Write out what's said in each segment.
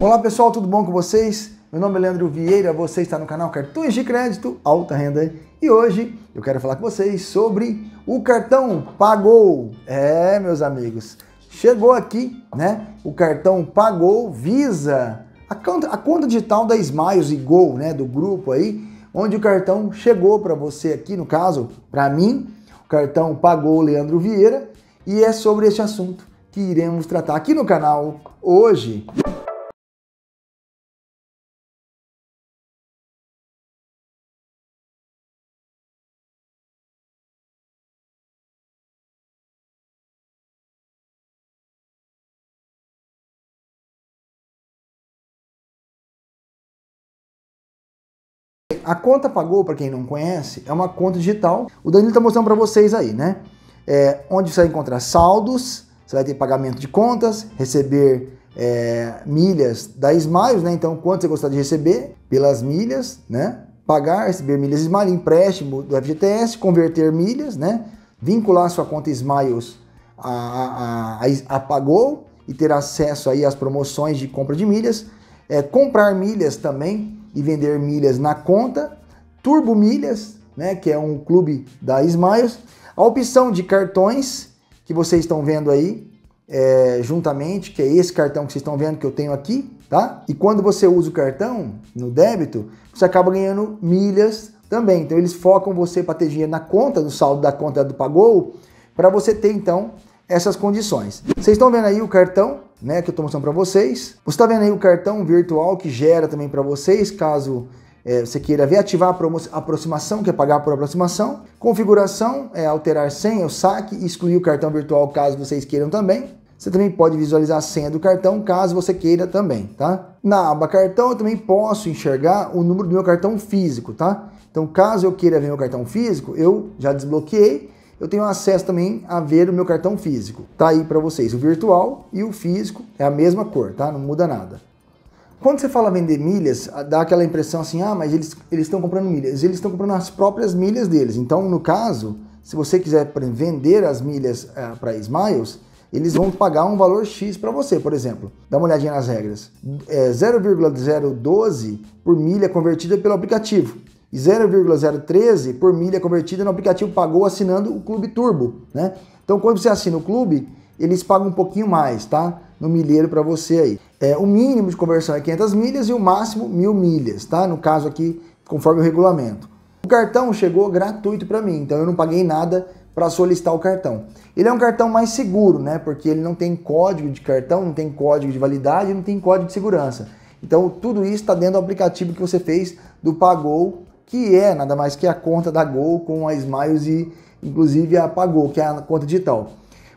Olá pessoal, tudo bom com vocês? Meu nome é Leandro Vieira, você está no canal Cartões de Crédito Alta Renda e hoje eu quero falar com vocês sobre o cartão Pagou. É, meus amigos, chegou aqui, né? O cartão Pagou Visa, a conta, a conta digital da Smiles e Go, né? Do grupo aí, onde o cartão chegou para você aqui, no caso, para mim, o cartão Pagou Leandro Vieira e é sobre este assunto que iremos tratar aqui no canal hoje. A conta pagou, para quem não conhece, é uma conta digital. O Danilo está mostrando para vocês aí, né? É, onde você vai encontrar saldos, você vai ter pagamento de contas, receber é, milhas da Smiles, né? Então, quanto você gostaria de receber pelas milhas, né? Pagar, receber milhas Smiles, empréstimo do FGTS, converter milhas, né? Vincular sua conta Smiles a, a, a, a Pagou e ter acesso aí às promoções de compra de milhas. É, comprar milhas também e vender milhas na conta, Turbo Milhas, né, que é um clube da Smiles, a opção de cartões que vocês estão vendo aí é, juntamente, que é esse cartão que vocês estão vendo que eu tenho aqui, tá? E quando você usa o cartão no débito, você acaba ganhando milhas também. Então eles focam você para ter dinheiro na conta, no saldo da conta do Pagou, para você ter então essas condições. Vocês estão vendo aí o cartão, né, que eu estou mostrando para vocês. Você está vendo aí o cartão virtual que gera também para vocês, caso é, você queira ver, ativar a aproximação, que é pagar por aproximação. Configuração é alterar senha, o saque, excluir o cartão virtual caso vocês queiram também. Você também pode visualizar a senha do cartão caso você queira também, tá? Na aba cartão eu também posso enxergar o número do meu cartão físico, tá? Então caso eu queira ver meu cartão físico, eu já desbloqueei eu tenho acesso também a ver o meu cartão físico. Tá aí para vocês, o virtual e o físico é a mesma cor, tá? Não muda nada. Quando você fala vender milhas, dá aquela impressão assim, ah, mas eles estão comprando milhas. Eles estão comprando as próprias milhas deles. Então, no caso, se você quiser vender as milhas é, para Smiles, eles vão pagar um valor X para você, por exemplo. Dá uma olhadinha nas regras. É 0,012 por milha convertida pelo aplicativo e 0,013 por milha convertida no aplicativo Pagou assinando o Clube Turbo, né? Então, quando você assina o clube, eles pagam um pouquinho mais, tá? No milheiro para você aí. É, o mínimo de conversão é 500 milhas e o máximo 1000 milhas, tá? No caso aqui, conforme o regulamento. O cartão chegou gratuito para mim, então eu não paguei nada para solicitar o cartão. Ele é um cartão mais seguro, né? Porque ele não tem código de cartão, não tem código de validade, não tem código de segurança. Então, tudo isso está dentro do aplicativo que você fez do Pagou que é nada mais que a conta da Gol com a Smiles e inclusive a Pagou, que é a conta digital.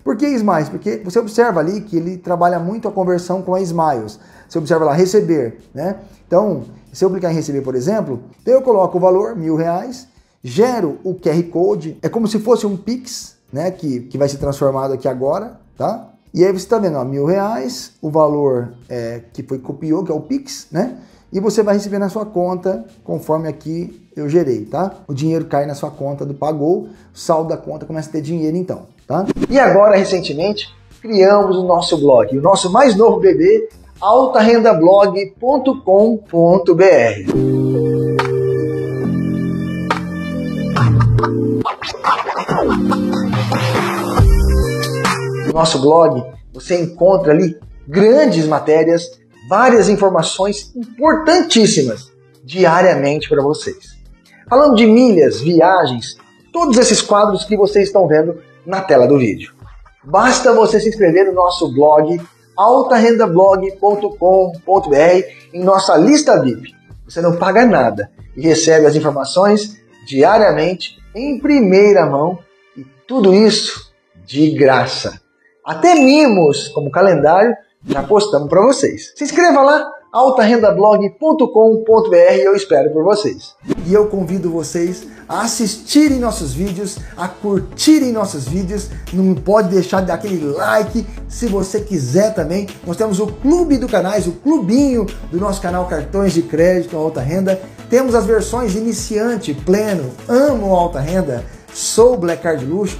Por que Smiles? Porque você observa ali que ele trabalha muito a conversão com a Smiles. Você observa lá, receber, né? Então, se eu clicar em receber, por exemplo, então eu coloco o valor, mil reais, gero o QR Code, é como se fosse um Pix, né? Que, que vai ser transformado aqui agora, tá? E aí você está vendo, ó, mil reais, o valor é, que foi copiou, que é o Pix, né? E você vai receber na sua conta, conforme aqui eu gerei, tá? O dinheiro cai na sua conta do Pagou, saldo da conta começa a ter dinheiro então, tá? E agora, recentemente, criamos o nosso blog, o nosso mais novo bebê, altarendablog.com.br. No nosso blog, você encontra ali grandes matérias, várias informações importantíssimas diariamente para vocês. Falando de milhas, viagens, todos esses quadros que vocês estão vendo na tela do vídeo. Basta você se inscrever no nosso blog altarendablog.com.br em nossa lista VIP. Você não paga nada e recebe as informações diariamente em primeira mão e tudo isso de graça. Até mimos como calendário já postamos para vocês. Se inscreva lá altarendablog.com.br eu espero por vocês. E eu convido vocês a assistirem nossos vídeos, a curtirem nossos vídeos, não pode deixar de dar aquele like se você quiser também. Nós temos o clube do canais, o clubinho do nosso canal Cartões de Crédito Alta Renda. Temos as versões iniciante, pleno, amo alta renda Sou Black Card Luxo,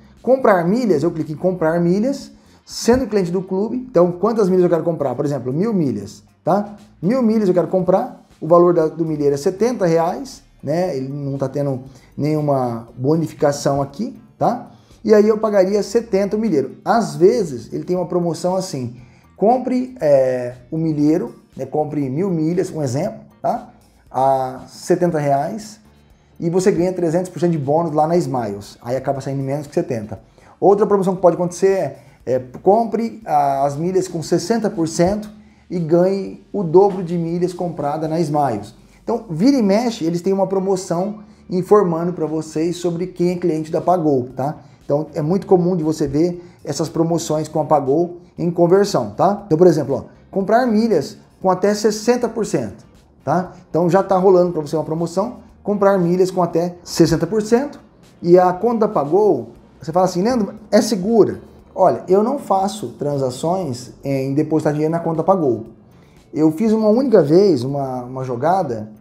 Comprar milhas, eu clico em comprar milhas, sendo cliente do clube. Então, quantas milhas eu quero comprar? Por exemplo, mil milhas, tá? Mil milhas eu quero comprar. O valor do milheiro é 70 reais, né? Ele não está tendo nenhuma bonificação aqui, tá? E aí eu pagaria 70 o milheiro. Às vezes ele tem uma promoção assim: compre é, o milheiro, né? compre mil milhas, um exemplo, tá? A 70 reais e você ganha 300% de bônus lá na Smiles. Aí acaba saindo menos que 70. Outra promoção que pode acontecer é, é compre as milhas com 60% e ganhe o dobro de milhas comprada na Smiles. Então, vira e mexe, eles têm uma promoção informando para vocês sobre quem é cliente da Pagou, tá? Então, é muito comum de você ver essas promoções com a Pagou em conversão, tá? Então, por exemplo, ó, comprar milhas com até 60%, tá? Então, já está rolando para você uma promoção, comprar milhas com até 60% e a conta Pagou, você fala assim, Leandro, é segura? Olha, eu não faço transações em depositar dinheiro na conta Pagou. Eu fiz uma única vez uma, uma jogada,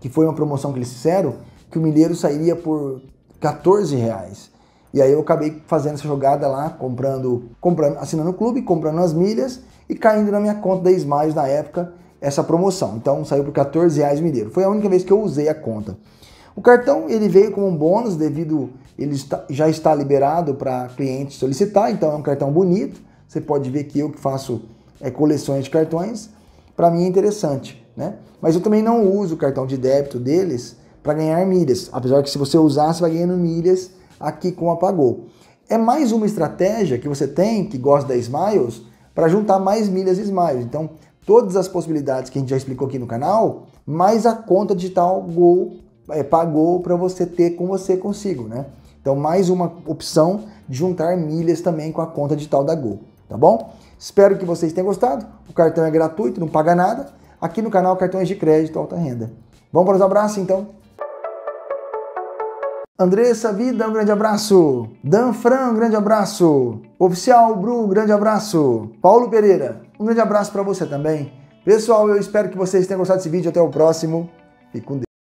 que foi uma promoção que eles fizeram, que o milheiro sairia por 14 reais. E aí eu acabei fazendo essa jogada lá, comprando, comprando, assinando o clube, comprando as milhas e caindo na minha conta da Smiles na época essa promoção. Então saiu por 14 reais o milheiro. Foi a única vez que eu usei a conta. O cartão ele veio como um bônus devido ele está, já está liberado para cliente solicitar, então é um cartão bonito. Você pode ver que eu que faço é, coleções de cartões, para mim é interessante, né? Mas eu também não uso o cartão de débito deles para ganhar milhas, apesar que se você usar, você vai ganhando milhas aqui com a Pagou. É mais uma estratégia que você tem, que gosta da Smiles, para juntar mais milhas Smiles. Então, todas as possibilidades que a gente já explicou aqui no canal, mais a conta digital Go é, pagou para você ter com você consigo, né? Então, mais uma opção de juntar milhas também com a conta digital da Go, tá bom? Espero que vocês tenham gostado. O cartão é gratuito, não paga nada. Aqui no canal Cartões de Crédito Alta Renda. Vamos para os abraços, então? Andressa Vida, um grande abraço. Dan Fran, um grande abraço. Oficial Bru, um grande abraço. Paulo Pereira, um grande abraço para você também. Pessoal, eu espero que vocês tenham gostado desse vídeo. Até o próximo. Fique com Deus.